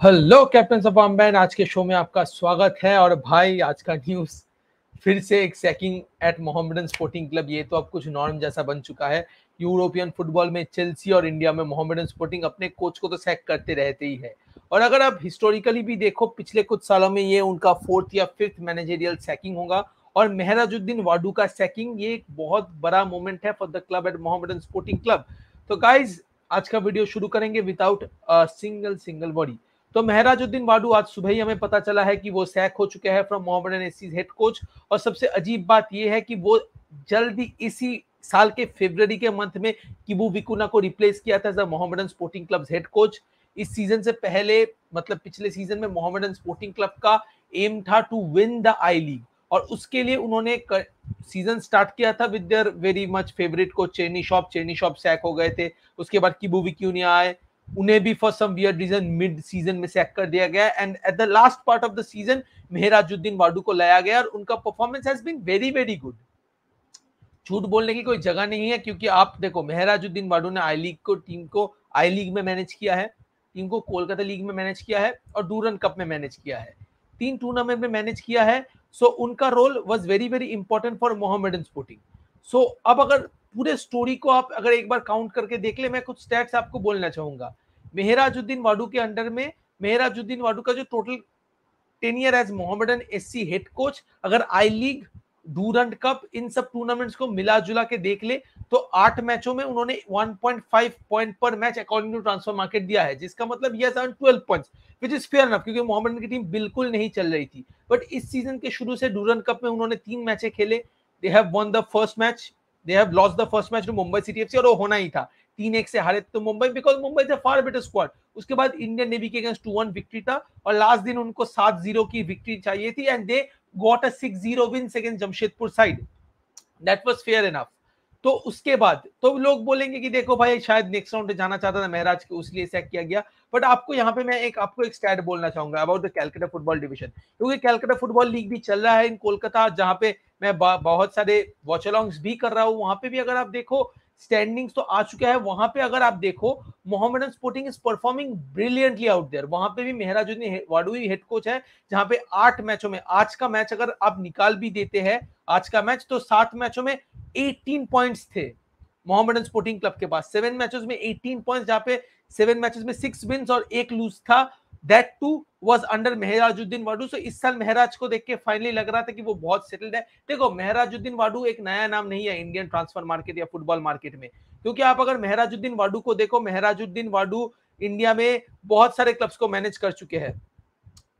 Hello, captain of armband आज के show में आपका स्वागत है। और भाई, आज का न्यूज़ फिर से एक sacking at Mohammedan sporting club ये तो अब कुछ नॉर्म जैसा बन चुका है। यूरोपियन फुटबॉल में चेल्सी और इंडिया में मोहम्मदन स्पोर्टिंग अपने कोच को तो सैक करते रहते ही है। और अगर आप हिस्टोरिकली भी देखो, पिछले कुछ सालों में ये उनका फोर्थ या फिफ्थ मैनेजेरियल सैकिंग होगा। और मेहराजुद्दीन वाडू का सैकिंग ये एक बहुत बड़ा मोमेंट है for the club at Mohammedan Sporting Club तो गाइज़ आज का वीडियो शुरू करेंगे विदाउट सिंगल सिंगल बॉडी तो महराजुद्दीन वाडू आज सुबह ही हमें पता चला है कि वो सैक हो चुके हैं फ्रॉम मोहम्मदन एसीज हेड कोच और सबसे अजीब बात यह है कि वो जल्दी इसी साल के फरवरी के मंथ में किबू विकुना को रिप्लेस किया था Mohammedan Sporting Club head coach इस सीज़न से पहले मतलब पिछले सीज़न में मोहम्मदन स्पोर्टिंग क्लब का एम था to win the I League और उसके लिए उन्होंने कर, सीज़न स्टार्ट किया था with their very much favourite coach Chernyshov Chernyshov sacked हो गए थे। उसके बाद किबू विक्यूनिया आए। उन्हें भी for some weird reason mid season में सैक कर दिया गया and at the last part of the season Mehrajuddin Wadu को लाया गया और उनका performance has been very very good झूठ बोलने की कोई जगह नहीं है क्योंकि आप देखो मेहराजुद्दीन वाडू ने आई लीग को टीम को आई लीग में मैनेज किया है। टीम को कोलकाता लीग में मैनेज किया है और डूरन कप में मैनेज किया है। तीन टूर्नामेंट में मैनेज किया है। सो so, उनका role was very very important for Mohammedan Sporting so अब अगर पूरे स्टोरी को आप अगर एक बार काउंट करके देख ले मैं कुछ स्टैट्स आपको बोलना चाहूँगा। मेहराजुद्दीन वाडू के अंडर में, मेहराजुद्दीन वाडू का जो total ten year as Mohammedan SC head coach अगर आई लीग डूरंड कप इन सब टूर्नामेंट्स को मिला जुला के देख ले तो आठ मैचों में उन्होंने 1.5 पॉइंट पर match according to transfer market दिया है, जिसका मतलब ये earn 12 points which is fair enough क्योंकि मोहम्मदन की टीम बिल्कुल नहीं चल रही थी। बट इस सीज़न के शुरू से डूरन कप में उन्होंने तीन मैचें खेले they have won the first match they have lost the first match to Mumbai City FC और वो होना ही था। तीन एक से हारे तो मुंबई बिकॉज़ मुंबई से फार बेटर स्क्वाड उसके बाद इंडियन नेवी के अगेंस्ट टू वन विक्ट्री था, और लास्ट दिन उनको सात ज़ीरो की विक्ट्री चाहिए थी and they got a six zero win against Jamshedpur side that was fair enough तो उसके बाद तो लोग बोलेंगे कि देखो भाई, शायद नेक्स्ट राउंड जाना चाहता था महराज के उसलिए सैक किया गया। बट आपको यहाँ पे मैं एक, आपको एक स्टैट बोलना चाहूँगा about the Calcutta football division क्योंकि कैलकाटा फुटबॉल लीग भी चल रहा है इन कोलकाता जहाँ पे मैं बहुत सारे वॉच अलॉन्ग्स भी कर रहा हूँ, वहाँ पे भी अगर आप देखो स्टैंडिंग्स तो आ चुका है। वहाँ पे अगर आप देखो Mohammedan Sporting is performing brilliantly out there. वहाँ पे भी मेहराजुद्दीन वाडुई हेड कोच है, जहाँ पे आठ मैचों में, आज का मैच अगर आप निकाल भी देते हैं, आज का मैच तो सात मैचों में 18 पॉइंट्स थे मोहम्मदन स्पोर्टिंग क्लब के पास। सेवन मैचेस में 18 पॉइंट्स, जहाँ पे सेवन मैचेस में सिक्स विन्स और एक लूज था। That too was under Mehrajuddin Wadu so इस साल मेहराज को देख के फाइनली लग रहा था कि वो बहुत सेटल्ड है। देखो मेहराजुद्दीन वाडू एक नया नाम नहीं है इंडियन ट्रांसफ़र मार्केट या फुटबॉल मार्केट में। क्योंकि आप अगर मेहराजुद्दीन वाडू को देखो मेहराजुद्दीन वाडू इंडिया में बहुत सारे क्लब्स को मैनेज कर चुके हैं।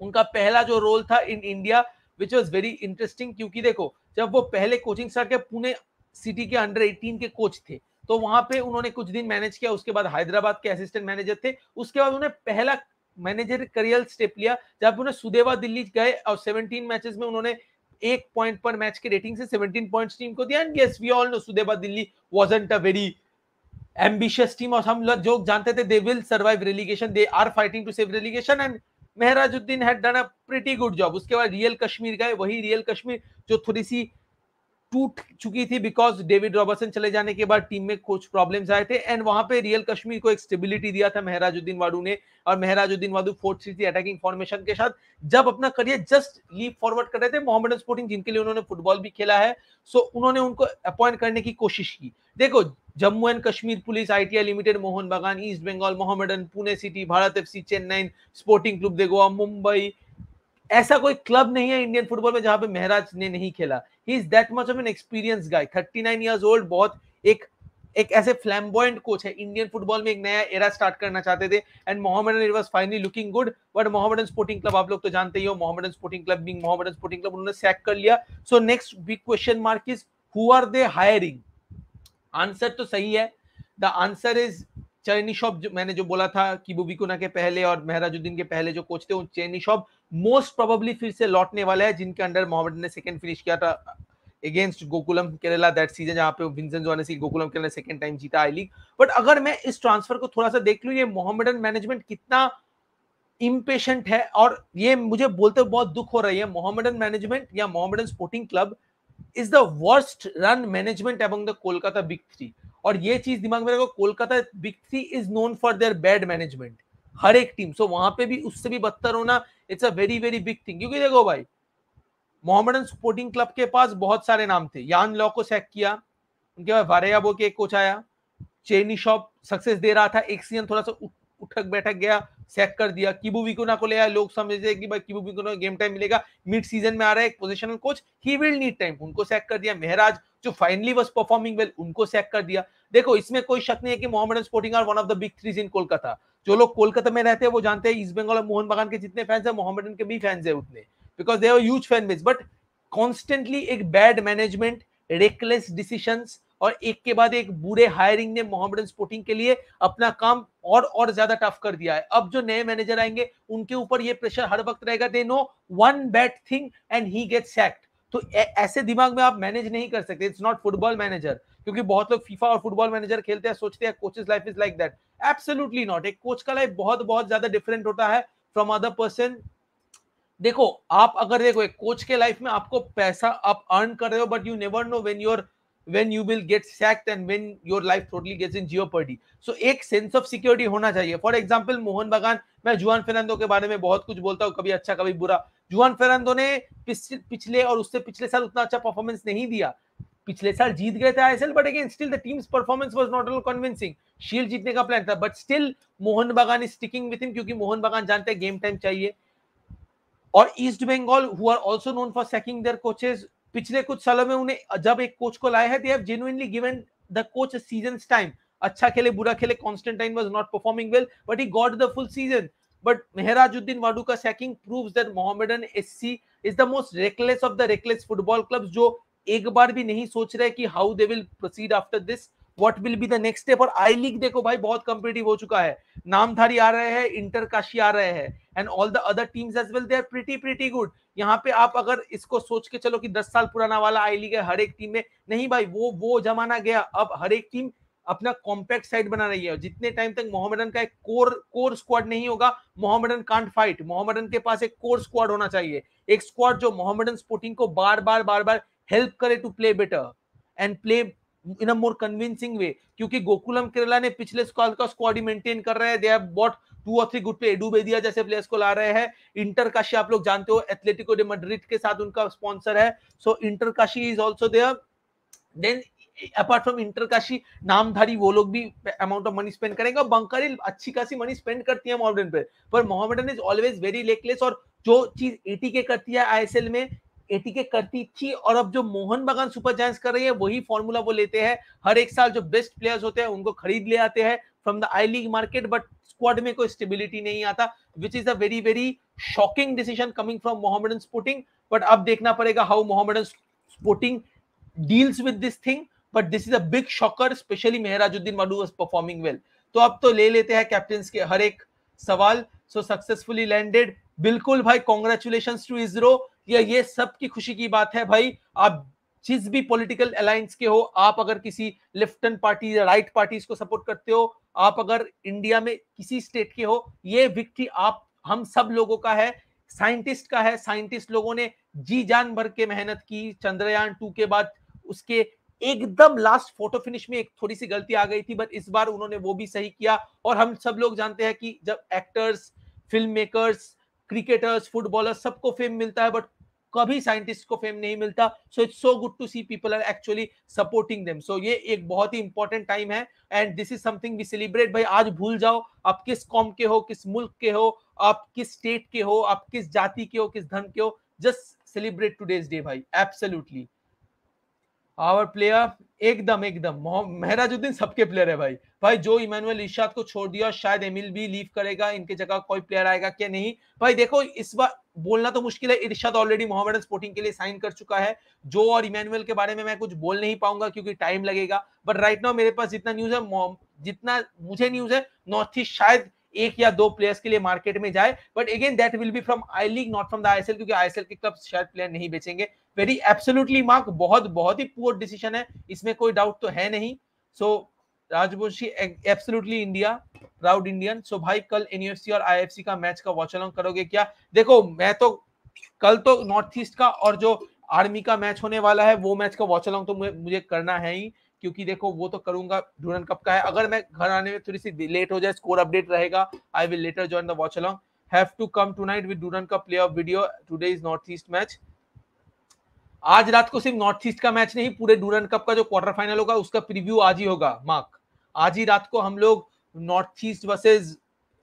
उनका पहला जो रोल था in India which was very interesting क्योंकि देखो, जब वो पहले कोचिंग स्टार्ट के पुणे सिटी के अंडर 18 के कोच थे तो वहाँ पे उन्होंने कुछ दिन मैनेज किया। उसके बाद हैदराबाद के असिस्टेंट मैनेजर थे। उसके बाद उन्हें पहला मैनेजर करियर स्टेप लिया जब उन्हें सुदेवा दिल्ली गए और 17 मैचेस में उन्होंने एक पॉइंट पर मैच के रेटिंग से 17 पॉइंट्स टीम को दिया। And yes we all know Sudeva Delhi wasn't a very ambitious team और हम लोग जो जानते थे they will survive relegation they are fighting to save relegation and Mehrajuddin had done a pretty good job उसके बाद रियल कश्मीर गए, वही रियल कश्मीर जो थोड़ी सी टूट चुकी थी बिकॉज़ डेविड रॉबर्सन चले जाने के बाद टीम में कुछ प्रॉब्लम्स आए थे। एंड वहाँ पे रियल कश्मीर को एक स्टेबिलिटी दिया था महराजुद्दीन वाडू ने और Mehrajuddin Wadu fourth three attacking formation के साथ जब अपना करियर जस्ट लीप फॉरवर्ड कर रहे थे मोहम्मद स्पोर्टिंग जिनके लिए उन्होंने फुटबॉल भी खेला है। सो उन्होंने उनको अपॉइंट करने की कोशिश की। देखो, Jammu and Kashmir police ITI limited Mohan Bagan east Bengal Mohammedan Pune city Bharat F Chennai sporting club the Goa Mumbai ऐसा कोई क्लब नहीं है इंडियन फुटबॉल में जहाँ पे महराज ने नहीं खेला। He is that much of an experience guy 39 years old बहुत एक एक ऐसे फ्लैम्बॉइंट कोच है। इंडियन फुटबॉल में एक नया एरा स्टार्ट करना चाहते थे। And Mohammed it was finally looking good but Mohammedan Sporting Club आप लोग तो जानते ही हो Mohammedan Sporting Club being Mohammedan Sporting Club उन्होंने सैक कर लिया। So next big question mark is who are they hiring answer तो सही है। द आंसर इज़ चैनी शॉप मैंने जो बोला था कि बुबिकुना के पहले और महराजुद्दीन के पहले जो कोच थे वो चैनी शॉप मोस्ट प्रोबेबली फिर से लौटने वाला है, जिनके अंडर मोहम्मद ने सेकंड फिनिश किया था against Gokulam Kerala that season जहाँ पे विंसन जो सी गोकुलम केरला सेकंड टाइम जीता आई लीग बट अगर मैं इस ट्रांसफ़र को थोड़ा सा देख लूँ, ये मोहम्मदन मैनेजमेंट कितना इम्पेशेंट है और ये मुझे बोलते हुए बहुत दुख हो रही है मोहम्मदन मैनेजमेंट या Mohammedan Sporting Club is the worst run management among the Kolkata big three और ये चीज़ दिमाग में रखो Kolkata big three is known for their bad management हर एक टीम सो so, वहाँ पे भी उससे भी बदतर होना it's a very very big thing क्योंकि देखो भाई मोहम्मदन स्पोर्टिंग क्लब के पास बहुत सारे नाम थे। यान लॉ को सेक किया उनके बाद वारेयाबो के एक कोच आया। चेनी शॉप सक्सेस दे रहा था एक सीज़न थोड़ा सा उठक बैठक गया। सेक कर दिया। किबू विकुना को ले आया लोग समझते कि भाई किबू विकुना गेम टाइम मिलेगा। मिड सीज़न में आ रहा है एक positional coach he will need time उनको सेक कर दिया। मेहराज, जो फाइनली वॉज़ परफॉर्मिंग वेल उनको सेक कर दिया। देखो, इसमें कोई शक नहीं है कि Mohammed sporting are one of the big threes in Kolkata. जो लोग कोलकाता में रहते हैं, वो जानते हैं ईस्ट बंगाल और मोहन बगान के जितने फैंस है मोहम्मदन के भी फैंस है उतने। Because they huge fan base but constantly एक बैड मैनेजमेंट रेकलेस डिसीशंस और एक के बाद एक बुरे हायरिंग ने मोहम्मदन स्पोर्टिंग के लिए अपना काम और और ज़्यादा टफ कर दिया है। अब जो नए मैनेजर आएँगे, उनके ऊपर ये प्रेशर हर वक्त रहेगा। They know one bad thing and he get sacked तो ऐसे दिमाग में आप मैनेज नहीं कर सकते। इट्स नॉट फुटबॉल मैनेजर क्योंकि बहुत लोग फीफा और फुटबॉल मैनेजर खेलते हैं, सोचते हैं coaches life is like that absolutely not एक कोच का लाइफ बहुत बहुत ज़्यादा डिफरेंट होता है फ्रॉम अदर पर्सन देखो, आप अगर देखो, एक कोच के लाइफ में आपको पैसा आप अर्न कर रहे हो but you never know when your when you will get sacked and when your life totally gets in jeopardy. So, एक sense of security होना चाहिए। For example, मोहन बगान, मैं जुआन फेर्नांडो के बारे में बहुत कुछ बोलता हूँ, कभी अच्छा कभी बुरा। जुआन फेर्नांडो ने पिछले और उससे पिछले साल उतना अच्छा परफॉर्मेंस नहीं दिया। पिछले साल जीत गए थे ISL but again still the team's performance was not all convincing shield जीतने का प्लान था but still Mohan Bagan is sticking with him क्योंकि मोहन बगान जानते हैं गेम टाइम चाहिए। और east Bengal who are also known for sacking their coaches पिछले कुछ सालों में उन्हें, जब एक कोच को लाया है they have genuinely given the coach seasons time अच्छा खेले, बुरा खेले Constantine was not performing well but he got the full season but Mehrajuddin Wadu का sacking proves that Mohammedan SC is the most reckless of the reckless football clubs, जो एक बार भी नहीं सोच रहे कि how they will proceed after this what will be the next step और आई लीग देखो भाई, बहुत कॉम्पिटिटिव हो चुका है। नामधारी आ रहे हैं इंटर काशी आ रहे हैं and all the other teams as well they are pretty pretty good यहाँ पे आप अगर इसको सोच के चलो कि 10 साल पुराना वाला आई लीग है, हर एक टीम में, नहीं भाई, वो वो जमाना गया। अब हर एक टीम अपना कॉम्पैक्ट साइड बना रही है। जितने टाइम तक मोहम्मदन का एक कोर कोर स्क्वाड नहीं होगा मोहम्मदन कांट फाइट मोहम्मदन के पास एक कोर स्क्वाड होना चाहिए। एक स्क्वाड जो मोहम्मदन स्पोर्टिंग को बार बार बार बार हेल्प करे to play better and play in a more convincing way क्योंकि गोकुलम केरला ने पिछले स्क्वाड का स्क्वाड ही मेंटेन कर रहे हैं। दे हैव बॉट टू और थ्री गुड पे एडू बेदिया जैसे प्लेयर्स को ला रहे हैं। इंटर काशी आप लोग जानते हो एथलेटिको डे मड्रिड के साथ उनका स्पॉन्सर है। So inter Kashi is also there then apart from inter Kashi Namdhari वो लोग भी अमाउंट ऑफ़ मनी स्पेंड करेंगे और बंकारिल अच्छी खासी मनी स्पेंड करती है मोहम्मदन पे। पर Mohammedan is always very reckless और जो चीज़ एटी के करती है आईएसएल में एटी के करती थी और अब जो मोहन बगान सुपर जायंट्स कर रही है, वही फॉर्मूला वो लेते हैं। हर एक साल जो बेस्ट प्लेयर्स होते हैं, उनको खरीद ले आते हैं from the I League market but squad में कोई स्टेबिलिटी नहीं आता which is a very very shocking decision coming from Mohammedan Sporting but अब देखना पड़ेगा how Mohammedan Sporting deals with this thing but this is a big shocker specially Mehrajuddin Wadu was performing well तो अब तो ले लेते हैं captain के हर एक सवाल। सो सक्सेसफुली लैंडेड बिल्कुल भाई कॉन्ग्रेचुलेशन टू इसरो ये ये सब की खुशी की बात है भाई। आप जिस भी पॉलिटिकल अलायंस के हो, आप अगर किसी लेफ्टन पार्टी या राइट पार्टीज़ को सपोर्ट करते हो, आप अगर इंडिया में किसी स्टेट के हो, ये विक्ट्री आप, हम सब लोगों का है साइंटिस्ट का है। साइंटिस्ट लोगों ने जी जान भर के मेहनत की, चंद्रयान टू के बाद उसके एकदम लास्ट फ़ोटो फिनिश में एक थोड़ी सी गलती आ गई थी बट इस बार उन्होंने वो भी सही किया। और हम सब लोग जानते हैं कि जब actors film makers cricketers footballers सबको फेम मिलता है बट कभी साइंटिस्ट को फेम नहीं मिलता so it's so good to see people are actually supporting them so ये एक बहुत ही इंपॉर्टेंट टाइम है and this is something we celebrate भाई, आज भूल जाओ, आप किस कॉम के हो, किस मुल्क के हो, आप किस स्टेट के हो, आप किस जाति के हो, किस धर्म के हो जस्ट सेलिब्रेट टूडेज डे भाई एब्सोल्युटली आवर प्लेयर एकदम एकदम। महराजुद्दीन सबके प्लेयर है भाई। भाई, जो इमानुअल इशाद को छोड़ दिया, शायद एमिल भी लीव करेगा, इनके जगह कोई प्लेयर आएगा क्या? नहीं। भाई, देखो, इस बार बोलना तो मुश्किल है। इर्शाद ऑलरेडी मोहम्मद स्पोर्टिंग के लिए साइन कर चुका है। जो और इमानुअल के बारे में मैं कुछ बोल नहीं पाऊँगा, क्योंकि टाइम लगेगा। बट राइट नाउ मेरे पास जितना न्यूज़ है जितना मुझे न्यूज़ है नॉर्थ ईस्ट शायद एक या दो प्लेयर्स के लिए मार्केट में जाए but again that will be from I league not from the ISL क्योंकि आईएसएल के क्लब शायद प्लेयर नहीं बेचेंगे। वेरी एब्सोल्युटली मार्क बहुत बहुत ही पुअर डिसीज़न है। इसमें कोई डाउट तो है नहीं। So Rajvanshi absolutely India proud Indian so भाई, कल एनयूएफसी और आईएफसी का मैच का वॉच अलॉन्ग करोगे क्या? देखो, मैं तो कल तो नॉर्थ ईस्ट का और जो आर्मी का मैच होने वाला है, वो मैच का वॉच अलॉन्ग तो मुझे करना है ही। क्योंकि देखो वो तो करूँगा डूरन कप का है। अगर मैं घर आने में थोड़ी सी लेट हो जाए स्कोर अपडेट रहेगा I will later join the watch along have to come tonight with Durand cup play off video today is north east match आज रात को सिर्फ़ नॉर्थ ईस्ट का मैच नहीं, पूरे डूरन कप का जो क्वार्टर फाइनल होगा, उसका प्रीव्यू आज ही होगा मार्क आज ही रात को हम लोग नॉर्थ ईस्ट वर्सेज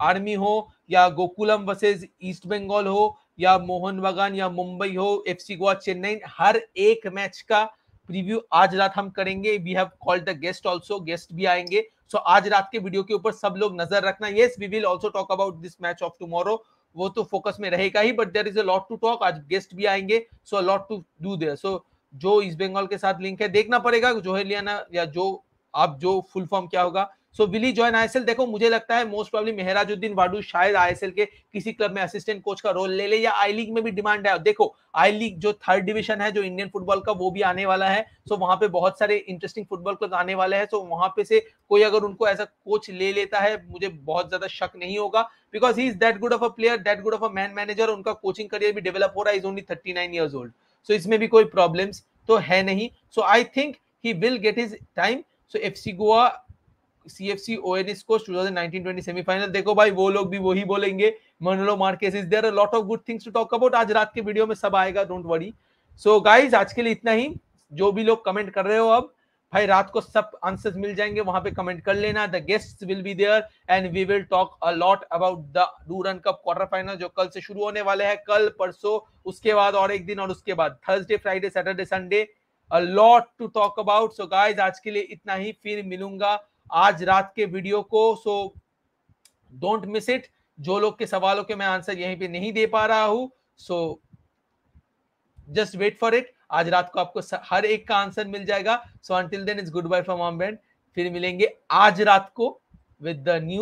आर्मी हो, या गोकुलम वर्सेज ईस्ट बंगाल हो, या मोहन बगान या मुंबई हो एफसी गोवा चेन्नई हर एक मैच का प्रीव्यू आज रात हम करेंगे। We have called the guest also guest भी आएँगे। सो आज रात के वीडियो के ऊपर सब लोग नज़र रखना। Yes we will also talk about this match of tomorrow वो तो फोकस में रहेगा ही but there is a lot to talk आज गेस्ट भी आएँगे so lot to do there so जो ईस्ट बंगाल के साथ लिंक है, देखना पड़ेगा। जो है लियाना या जो, आप जो फुल फॉर्म क्या होगा सो विली जॉइन आईएसएल देखो मुझे लगता है मोस्ट प्रॉब्लम मेहराजुद्दीन वाडू शायद आईएसएल के किसी क्लब में असिस्टेंट कोच का रोल ले ले या आई लीग में भी डिमांड है। देखो आई लीग जो थर्ड डिवीज़न है जो इंडियन फुटबॉल का वो भी आने वाला है। सो so, वहाँ पे बहुत सारे इंटरेस्टिंग फुटबॉल क्लब आने वाले हैं। सो so, वहाँ पे से कोई अगर उनको अ कोच ले लेता है मुझे बहुत ज़्यादा शक नहीं होगा। Because he is that good of a player that good of a man manager उनका कोचिंग करियर भी डेवलप हो रहा है is only thirty nine years old so इसमें भी कोई प्रॉब्लम्स तो है नहीं। So I think he will get his time so F C Goa CFC ONS को 2019-20 सेमीफाइनल देखो भाई, वो लोग भी वही बोलेंगे। Manolo Marquez is lot of good things to talk about आज रात के वीडियो में सब आएगा डोंट वरी सो गाइस आज के लिए इतना ही। जो भी लोग कमेंट कर रहे हो अब, भाई, रात को सब आंसर्स मिल जाएँगे, वहाँ पे कमेंट कर लेना। The guest will be there and we will talk a lot about the Durand cup quarter final जो कल से शुरू होने वाले हैं, कल, परसों, उसके बाद और एक दिन और उसके बाद। Thursday Friday Saturday Sunday a lot to talk about so guys आज के लिए इतना ही। फिर मिलूँगा। आज रात के वीडियो को सो डोंट मिस इट जो लोग के सवालों के मैं आंसर यहीं पे नहीं दे पा रहा हूँ so just wait for it आज रात को आपको हर एक का आंसर मिल जाएगा। So until then is good bye from Om फिर मिलेंगे आज रात को विद द न्यू